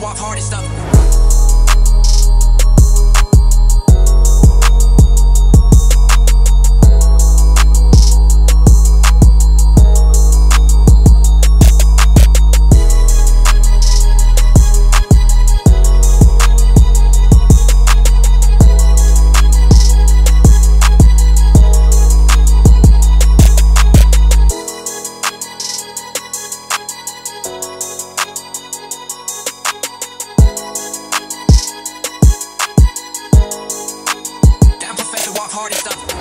walk hard and stuff. party stuff.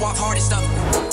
walk hard and stuff.